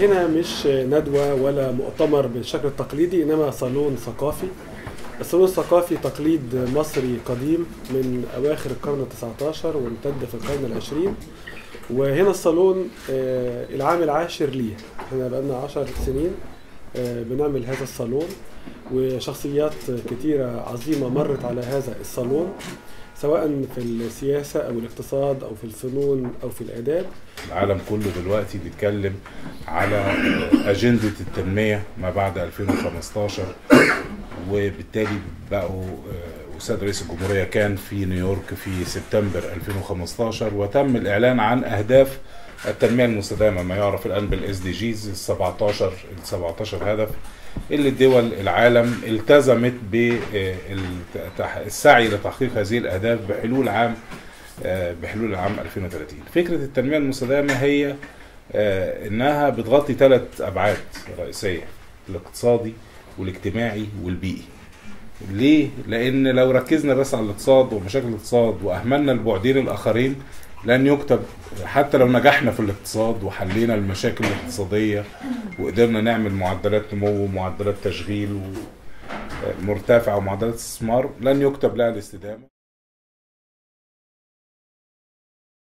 هنا مش ندوة ولا مؤتمر بالشكل التقليدي إنما صالون ثقافي. الصالون الثقافي تقليد مصري قديم من أواخر القرن التسعة عشر وامتد في القرن العشرين. وهنا الصالون آه، العام العاشر ليه. إحنا بقالنا عشر سنين. بنعمل هذا الصالون. وشخصيات كتيرة عظيمة مرت على هذا الصالون سواء في السياسة أو الاقتصاد أو في الفنون أو في الآداب. العالم كله دلوقتي بيتكلم على أجندة التنمية ما بعد 2015 وبالتالي بقوا أستاذ رئيس الجمهورية كان في نيويورك في سبتمبر 2015 وتم الإعلان عن أهداف التنمية المستدامة ما يعرف الآن بالاس دي جيز ال 17 ال 17 هدف اللي دول العالم التزمت بالسعي لتحقيق هذه الأهداف بحلول عام بحلول العام 2030 فكرة التنمية المستدامة هي إنها بتغطي ثلاث أبعاد رئيسية الاقتصادي والاجتماعي والبيئي ليه؟ لأن لو ركزنا بس على الاقتصاد ومشاكل الاقتصاد وأهملنا البعدين الآخرين لن يكتب حتى لو نجحنا في الاقتصاد وحلينا المشاكل الاقتصادية وقدرنا نعمل معدلات نمو ومعدلات تشغيل مرتفعة ومعدلات استثمار لن يكتب لها الاستدامة.